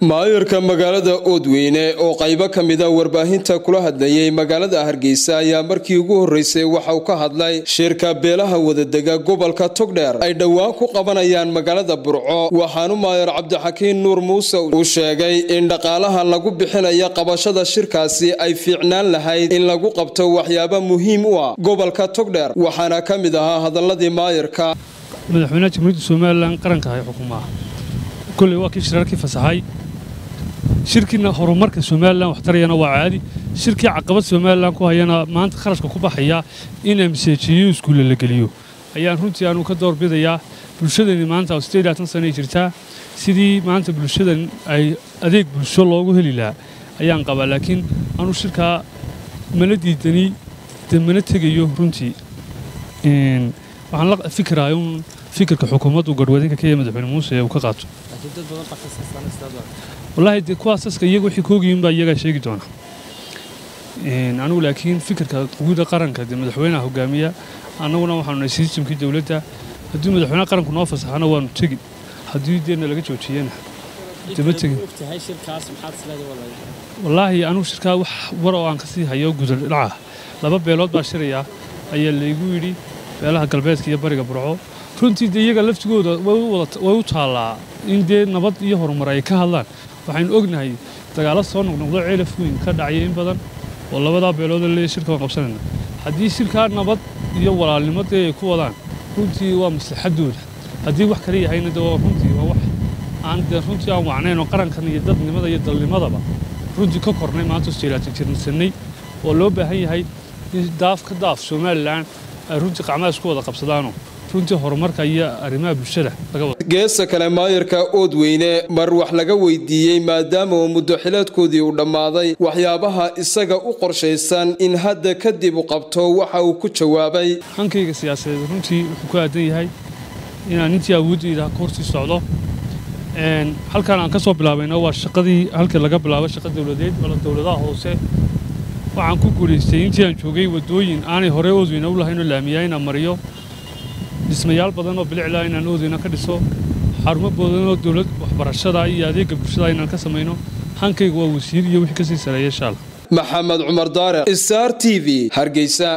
maayarka magaalada oodweyne oo qaybo ka mida warbaahinta kula hadlayay magaalada hargeysa ayaa markii ugu horreysay waxa uu ka hadlay shirka beelaha wadadega gobolka togdheer. Ay dhowaan ku qabanayaan magaalada burco waxaanu maayar cabdixakiin nuur muuse uu sheegay in dhaqaalaha lagu bixinaya qabashada shirkaasi ay fiicnaan lahayd in lagu qabto waxyaabo muhiim u ah gobolka togdheer. Waxaana ka mid ahaa hadaladii maayarka madaxweynaha jamhuuriyadda somalilan qaranka hay xukumaa shirkiina horumarka somalilan waxtarayana waa caadi. Shirkii caqabad somalilan ku hayana maanta kharashka ku baxaya in amseejiyo iskuulle la geliyo. Ayaan runtii aanu ka doorbidayaa bulshadani maanta australiatan sanay jirtaa sidii maanta bulshadan ay adeeg bulsho loogu heli lahaa. Ayaan qabaa laakiin anuu shirkaa mana diidani de mana tegayo runtii. Waxaan la fikirahay un fikirka xukuumaddu garhwadinka kenya madaxweyne muuse uu ka qaato wallaahi dee kuwaas aska iyaga wixii koogiyin baa iyagaa sheegi doona anigu laakiin fikirka guuda qaranka dee madaxweynaha hogaamiya annaguna waxaanu nahay sistamkii dowladda haddii madaxweynaha qaranku noo fasaxana waanu tegin haddii deena laga joojiyana dama tegin wallaahi anigu shirkaa wax war oo aan ka sii hayo gudadhaca laba beelood baa shiraya ayaa laygu yidhi beelaha galbeedka iyo bariga burco runtii dee iyaga laftigooda way u taallaa in dee nabad iyo horumar ay ka hadlaan. Waxaynu ognahay dagaalo soo noqnoqdo ceelaf weyn ka dhacaya in badan oo labadaa beelood le shirka qabsanayna. Haddii shirkaa nabad iyo walaalnimo dee ay ku wadaan runtii waa maslaxadooda. Haddii wax kale yahayna de runtii waa wax aan dee runtii aan wacnayn oo qarankan iyo dadnimada iyo dalnimadaba runtii ka kornay maanta isjeelaatitirsanay oo loo baahan yahay daaf ka daaf somalilan runtii qacmaha isku wada qabsadaano. Runtii horumarka iyo arrimaha bulshada geesta kale maayarka oodweyne mar wax laga weydiiyey maadaama uu muddo xileedkoodii uu dhammaaday waxyaabaha isaga u qorshaysan in hadda kadib u qabto waxa uu ku jawaabay. Hankayga siyaasadeed runtii wuxuu ku aadan yahay inaan intii awoodeyda ka hortii socdo. Halkaan aan ka soo bilaabayna waa shaqadii halkii laga bilaabo shaqa dowladeed wala dowladaha hoose waxaan ku guulaystay intii aan joogay waddooyin aanay horey oodweyne u lahaynoo laamiyaa inaan mariyo dhismayaal badan oo biliclaa inaan oodeyna ka dhiso xarumo badan oo dowlad waxbarashada iyo adeegga bulshada inaan ka samayno hankayga waa wasiir iyo wixii ka sii sareeya shaal maxamed cumar daare star t v hargeysa